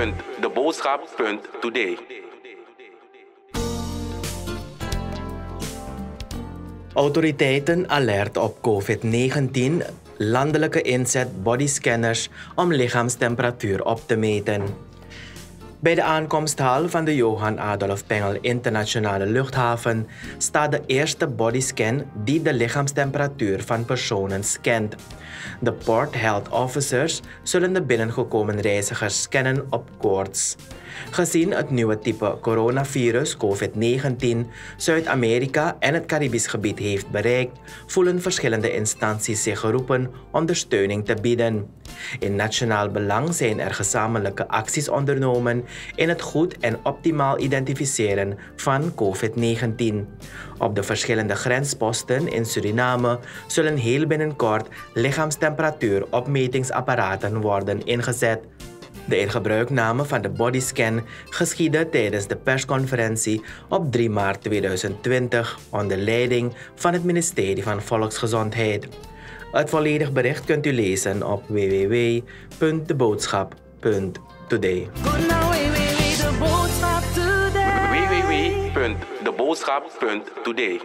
www.deboodschap.today. Autoriteiten alert op COVID-19, landelijke inzet bodyscanners om lichaamstemperatuur op te meten. Bij de aankomsthal van de Johan Adolf Pengel Internationale Luchthaven staat de eerste bodyscan die de lichaamstemperatuur van personen scant. De Port Health Officers zullen de binnengekomen reizigers scannen op koorts. Gezien het nieuwe type coronavirus COVID-19 Zuid-Amerika en het Caribisch gebied heeft bereikt, voelen verschillende instanties zich geroepen ondersteuning te bieden. In nationaal belang zijn er gezamenlijke acties ondernomen in het goed en optimaal identificeren van COVID-19. Op de verschillende grensposten in Suriname zullen heel binnenkort lichaamstemperatuuropmetingsapparaten worden ingezet. De ingebruikname van de bodyscan geschiedde tijdens de persconferentie op 3 maart 2020 onder leiding van het ministerie van Volksgezondheid. Het volledig bericht kunt u lezen op www.deboodschap.today. www.deboodschap.today.